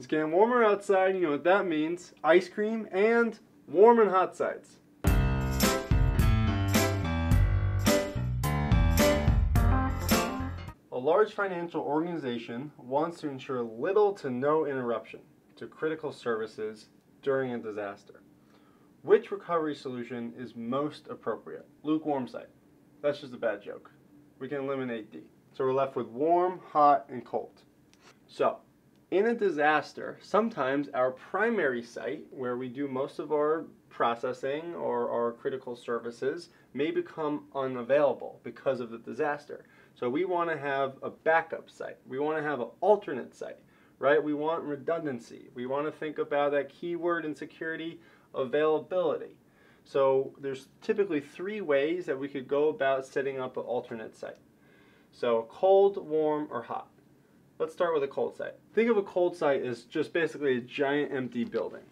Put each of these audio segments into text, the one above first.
It's getting warmer outside, you know what that means. Ice cream and warm and hot sites. A large financial organization wants to ensure little to no interruption to critical services during a disaster. Which recovery solution is most appropriate? Lukewarm site. That's just a bad joke. We can eliminate D. So we're left with warm, hot, and cold. So, in a disaster, sometimes our primary site, where we do most of our processing or our critical services, may become unavailable because of the disaster. So we want to have a backup site. We want to have an alternate site, right? We want redundancy. We want to think about that keyword in security, availability. So there's typically three ways that we could go about setting up an alternate site. So cold, warm, or hot. Let's start with a cold site. Think of a cold site as just basically a giant empty building.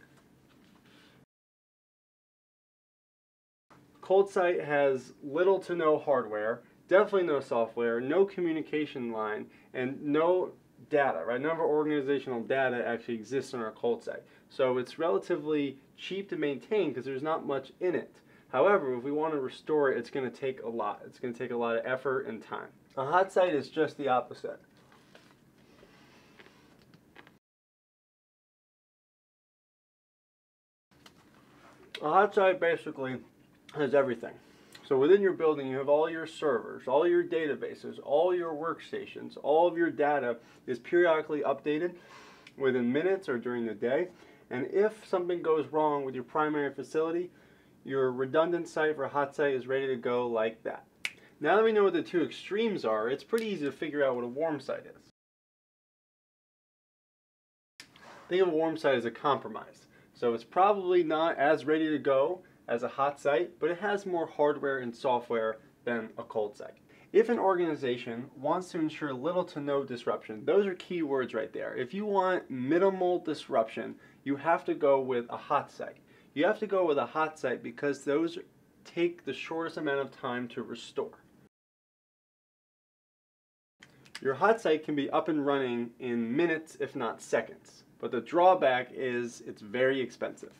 Cold site has little to no hardware, definitely no software, no communication line, and no data, right? None of our organizational data actually exists on our cold site. So it's relatively cheap to maintain because there's not much in it. However, if we want to restore it, it's going to take a lot. It's going to take a lot of effort and time. A hot site is just the opposite. A hot site basically has everything. So within your building, you have all your servers, all your databases, all your workstations, all of your data is periodically updated within minutes or during the day. And if something goes wrong with your primary facility, your redundant site for hot site is ready to go like that. Now that we know what the two extremes are, it's pretty easy to figure out what a warm site is. Think of a warm site as a compromise. So it's probably not as ready to go as a hot site, but it has more hardware and software than a cold site. If an organization wants to ensure little to no disruption, those are key words right there. If you want minimal disruption, you have to go with a hot site. You have to go with a hot site because those take the shortest amount of time to restore. Your hot site can be up and running in minutes, if not seconds. But the drawback is it's very expensive.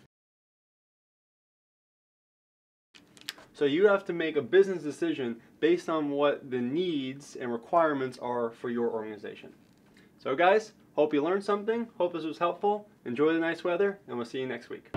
So you have to make a business decision based on what the needs and requirements are for your organization. So guys, hope you learned something. Hope this was helpful. Enjoy the nice weather, and we'll see you next week.